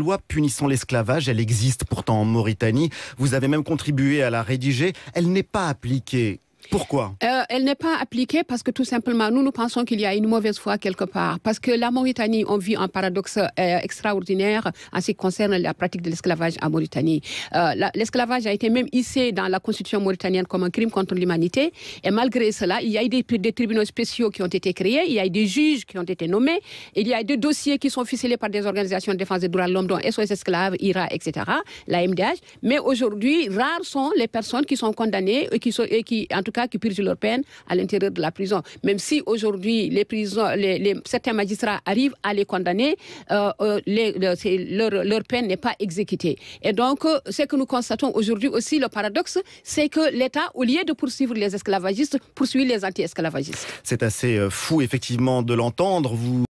loi punissant l'esclavage, elle existe pourtant en Mauritanie. Vous avez même contribué à la rédiger. Elle n'est pas appliquée. Pourquoi? Euh, Elle n'est pas appliquée parce que tout simplement, nous, nous pensons qu'il y a une mauvaise foi quelque part. Parce que la Mauritanie, on vit un paradoxe euh, extraordinaire en ce qui concerne la pratique de l'esclavage en Mauritanie. Euh, l'esclavage a été même hissé dans la constitution mauritanienne comme un crime contre l'humanité. Et malgré cela, il y a eu des, tribunaux spéciaux qui ont été créés, il y a eu des juges qui ont été nommés, il y a eu des dossiers qui sont ficelés par des organisations de défense des droits de l'homme, dont SOS Esclaves, IRA, etc., la MDH. Mais aujourd'hui, rares sont les personnes qui sont condamnées et qui, sont, en tout cas, qui purgent leur peine à l'intérieur de la prison. Même si aujourd'hui, les prisons, certains magistrats arrivent à les condamner, euh, euh, leur, leur, peine n'est pas exécutée. Et donc, euh, ce que nous constatons aujourd'hui aussi, le paradoxe, c'est que l'État, au lieu de poursuivre les esclavagistes, poursuit les anti-esclavagistes. C'est assez fou, effectivement, de l'entendre. Vous